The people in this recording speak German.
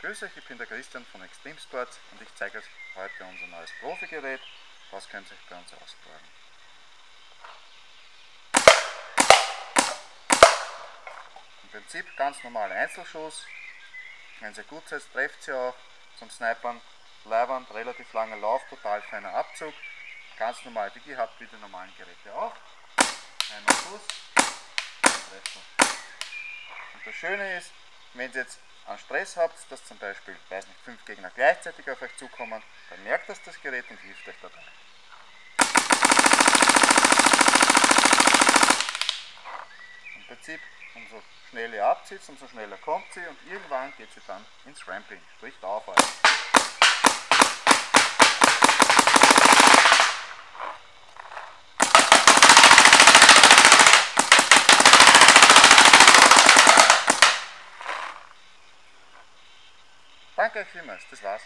Grüß euch, ich bin der Christian von Extreme Sports und ich zeige euch heute unser neues Profi-Gerät. Was könnt ihr bei uns ausprobieren. Im Prinzip ganz normale Einzelschuss. Wenn sie gut setzt, trefft sie auch. Zum Snipern, Leibwand, relativ langer Lauf, total feiner Abzug. Ganz normal wie gehabt, wie die normalen Geräte auch. Einmal Schuss, Treffer. Und das Schöne ist, wenn ihr jetzt einen Stress habt, dass zum Beispiel, weiß nicht, fünf Gegner gleichzeitig auf euch zukommen, dann merkt das das Gerät und hilft euch dabei. Im Prinzip, umso schneller ihr abzieht, umso schneller kommt sie und irgendwann geht sie dann ins Ramping, sprich Dauerfeuer. Danke vielmals, das war's.